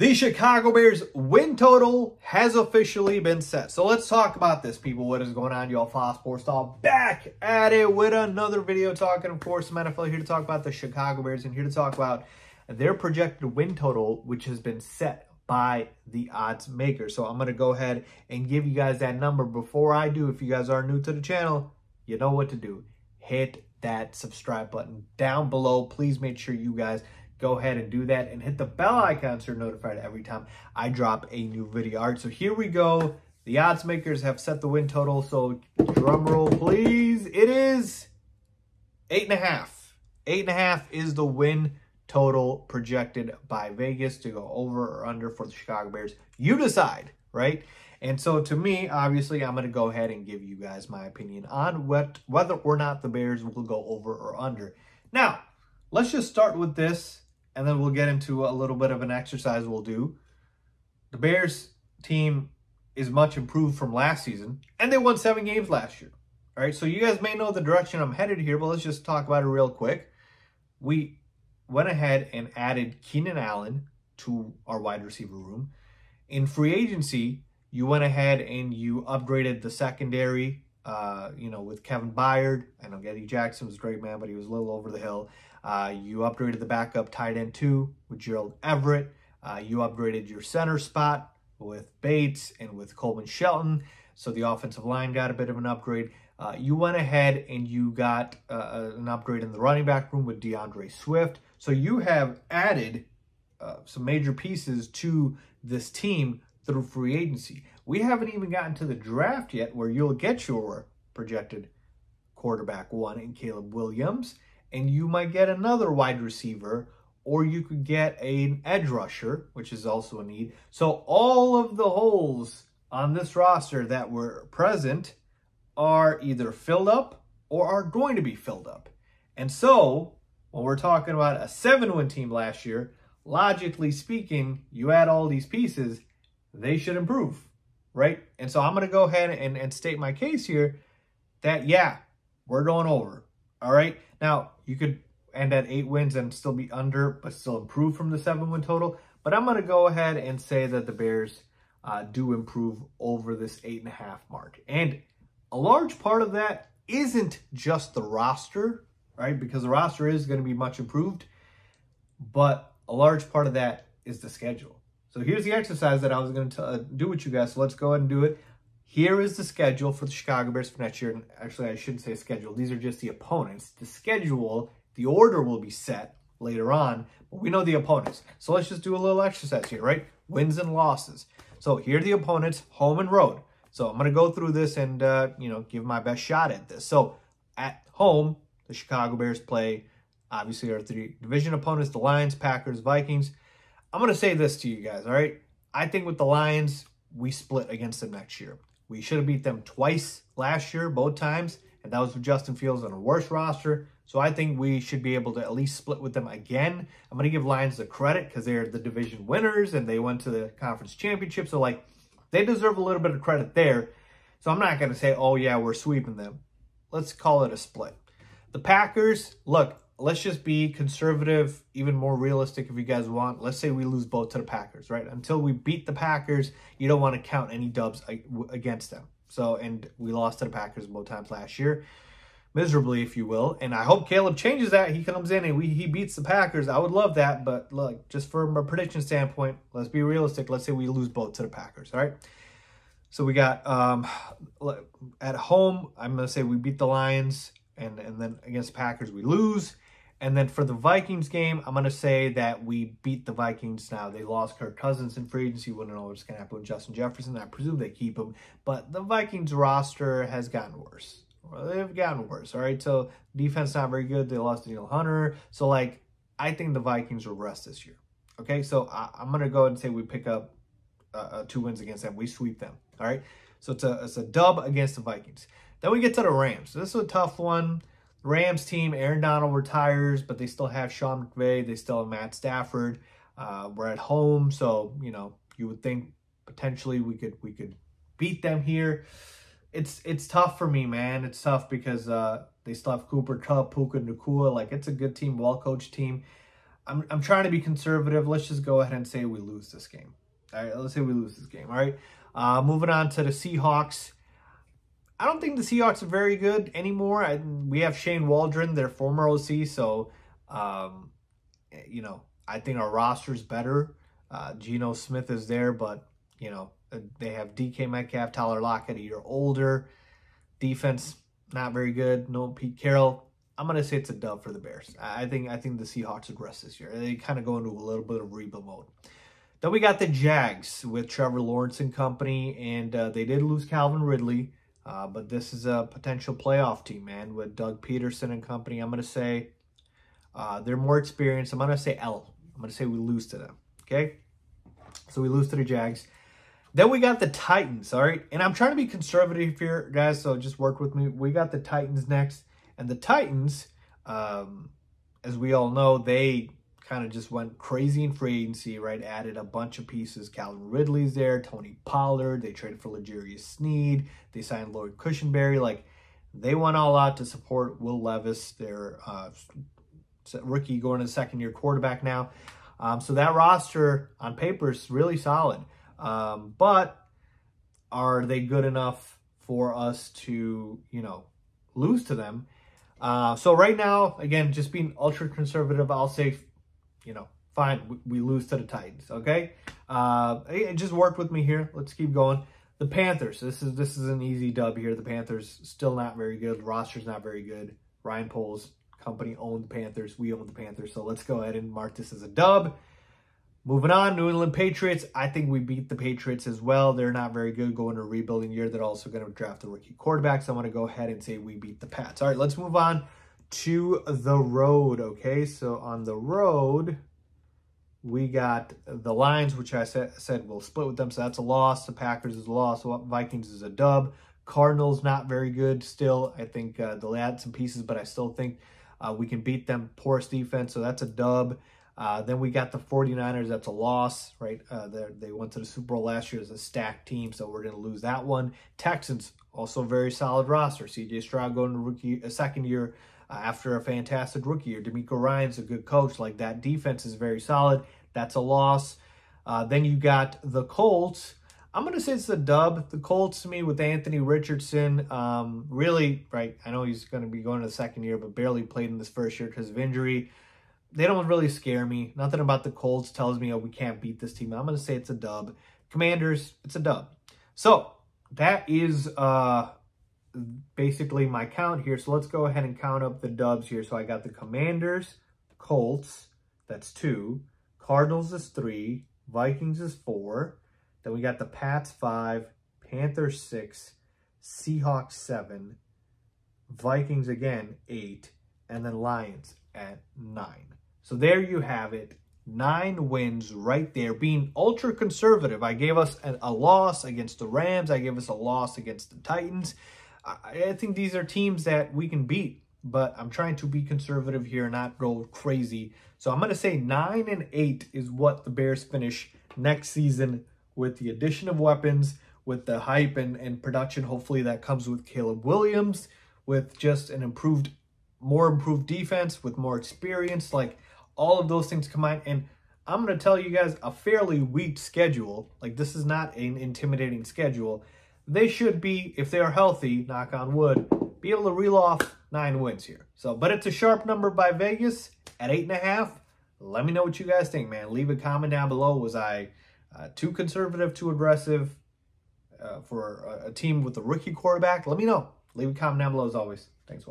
The Chicago Bears win total has officially been set. So let's talk about this, people. What is going on? Y'all Faiz Sports Talk back at it with another video talking, of course, some NFL here to talk about the Chicago Bears and here to talk about their projected win total, which has been set by the odds maker. So I'm going to go ahead and give you guys that number. Before I do, if you guys are new to the channel, you know what to do. Hit that subscribe button down below. Please make sure you guys go ahead and do that and hit the bell icon so you're notified every time I drop a new video. All right, so here we go. The odds makers have set the win total. So drum roll, please. It is eight and a half. Eight and a half is the win total projected by Vegas to go over or under for the Chicago Bears. You decide, right? And so to me, obviously, I'm going to go ahead and give you guys my opinion on what whether or not the Bears will go over or under. Now, let's just start with this and then we'll get into a little bit of an exercise we'll do. The Bears team is much improved from last season, and they won seven games last year. All right, so you guys may know the direction I'm headed here, but let's just talk about it real quick. We went ahead and added Keenan Allen to our wide receiver room. In free agency, you went ahead and you upgraded the secondary, uh, you know, with Kevin Byard. I know Eddie Jackson was a great man, but he was a little over the hill. Uh, you upgraded the backup tight end too with Gerald Everett. Uh, you upgraded your center spot with Bates and with Coleman Shelton. So the offensive line got a bit of an upgrade. Uh, you went ahead and you got uh, uh, an upgrade in the running back room with D'Andre Swift. So you have added uh, some major pieces to this team through free agency. We haven't even gotten to the draft yet where you'll get your projected quarterback one in Caleb Williams and you might get another wide receiver or you could get an edge rusher, which is also a need. So all of the holes on this roster that were present are either filled up or are going to be filled up. And so when we're talking about a seven win team last year, logically speaking, you add all these pieces, they should improve, right? And so I'm going to go ahead and, and state my case here that, yeah, we're going over. All right. Now, you could end at eight wins and still be under, but still improve from the seven win total. But I'm going to go ahead and say that the Bears uh, do improve over this eight and a half mark. And a large part of that isn't just the roster, right? Because the roster is going to be much improved, but a large part of that is the schedule. So here's the exercise that I was going to uh, do with you guys. So let's go ahead and do it. Here is the schedule for the Chicago Bears for next year. And actually, I shouldn't say schedule. These are just the opponents. The schedule, the order will be set later on, but we know the opponents. So let's just do a little exercise here, right? Wins and losses. So here are the opponents, home and road. So I'm going to go through this and, uh, you know, give my best shot at this. So at home, the Chicago Bears play, obviously, our three division opponents, the Lions, Packers, Vikings. I'm going to say this to you guys, all right? I think with the Lions, we split against them next year. We should have beat them twice last year, both times, and that was with Justin Fields on a worse roster. So I think we should be able to at least split with them again. I'm going to give Lions the credit because they're the division winners and they went to the conference championship. So, like, they deserve a little bit of credit there. So I'm not going to say, oh, yeah, we're sweeping them. Let's call it a split. The Packers, look, let's just be conservative, even more realistic if you guys want. Let's say we lose both to the Packers, right? Until we beat the Packers, you don't want to count any dubs against them. So, and we lost to the Packers both times last year, miserably, if you will. And I hope Caleb changes that. He comes in and we, he beats the Packers. I would love that. But look, just from a prediction standpoint, let's be realistic. Let's say we lose both to the Packers, all right? So we got um, at home, I'm going to say we beat the Lions. And, and then against Packers, we lose. And then for the Vikings game, I'm going to say that we beat the Vikings now. They lost Kirk Cousins in free agency. Wouldn't know what's going to happen with Justin Jefferson. I presume they keep him. But the Vikings roster has gotten worse. They've gotten worse, all right? So defense not very good. They lost Danielle Hunter. So, like, I think the Vikings will rest this year. Okay, so I, am going to go and say we pick up uh, uh, two wins against them. We sweep them, all right? So it's a, it's a dub against the Vikings. Then we get to the Rams. This is a tough one. Rams team, Aaron Donald retires, but they still have Sean McVay. They still have Matt Stafford. Uh, we're at home, so you know you would think potentially we could we could beat them here. It's it's tough for me, man. It's tough because uh, they still have Cooper Kupp, Puka Nacua. Like it's a good team, well coached team. I'm, I'm trying to be conservative. Let's just go ahead and say we lose this game. All right, let's say we lose this game. All right. Uh, moving on to the Seahawks. I don't think the Seahawks are very good anymore. I, we have Shane Waldron, their former OC, so um, you know I think our roster's better. Uh, Geno Smith is there, but you know they have DK Metcalf, Tyler Lockett, a year older. Defense not very good. No Pete Carroll. I'm gonna say it's a dub for the Bears. I think I think the Seahawks regress this year. They kind of go into a little bit of rebuild mode. Then we got the Jags with Trevor Lawrence and company, and uh, they did lose Calvin Ridley, uh, but this is a potential playoff team, man, with Doug Pederson and company. I'm gonna say uh, they're more experienced. I'm gonna say L. I'm gonna say we lose to them. Okay, so we lose to the Jags. Then we got the Titans, all right? And I'm trying to be conservative here, guys, so just work with me. We got the Titans next. And the Titans, um, as we all know, they kind of just went crazy in free agency, right? Added a bunch of pieces. Calvin Ridley's there, Tony Pollard. They traded for L'Jarius Sneed. They signed Lloyd Cushenberry. Like, they went all out to support Will Levis, their uh, rookie going to second year quarterback now. Um, so that roster on paper is really solid. Um, but are they good enough for us to, you know, lose to them? Uh, so right now, again, just being ultra conservative, I'll say, you know, fine, we, lose to the Titans. Okay, uh, it just worked with me here. Let's keep going. The Panthers. This is this is an easy dub here. The Panthers still not very good. Roster's not very good. Ryan Poles company owned the Panthers. We own the Panthers. So let's go ahead and mark this as a dub. Moving on, New England Patriots. I think we beat the Patriots as well. They're not very good going to a rebuilding year. They're also going to draft a rookie quarterback. So I'm going to go ahead and say we beat the Pats. All right, let's move on to the road. Okay, so on the road, we got the Lions, which I said, said we'll split with them. So that's a loss. The Packers is a loss. Vikings is a dub. Cardinals not very good still. I think uh, they'll add some pieces, but I still think uh, we can beat them. Porous defense, so that's a dub. Uh, then we got the 49ers. That's a loss, right? Uh, they went to the Super Bowl last year as a stacked team, so we're going to lose that one. Texans, also very solid roster. CJ Stroud going to rookie, a second year uh, after a fantastic rookie year. DeMeco Ryans a good coach. Like that defense is very solid. That's a loss. Uh, then you got the Colts. I'm going to say it's a dub. The Colts to me with Anthony Richardson, um, really, right, I know he's going to be going to the second year, but barely played in this first year because of injury they don't really scare me. Nothing about the Colts tells me, oh, we can't beat this team. I'm going to say it's a dub. Commanders, it's a dub. So that is uh, basically my count here. So let's go ahead and count up the dubs here. So I got the Commanders, Colts, that's two. Cardinals is three. Vikings is four. Then we got the Pats five, Panthers six, Seahawks seven, Vikings again eight, and then Lions at nine. So there you have it. Nine wins right there, being ultra conservative. I gave us a, a loss against the Rams. I gave us a loss against the Titans. I, I think these are teams that we can beat, but I'm trying to be conservative here, not go crazy. So I'm going to say nine and eight is what the Bears finish next season with the addition of weapons, with the hype and, and production, hopefully that comes with Caleb Williams, with just an improved, more improved defense, with more experience. Like, all of those things combined. And I'm going to tell you guys a fairly weak schedule. Like, this is not an intimidating schedule. They should be, if they are healthy, knock on wood, be able to reel off nine wins here. So, but it's a sharp number by Vegas at eight and a half. Let me know what you guys think, man. Leave a comment down below. Was I uh, too conservative, too aggressive uh, for a, a team with a rookie quarterback? Let me know. Leave a comment down below as always. Thanks a lot.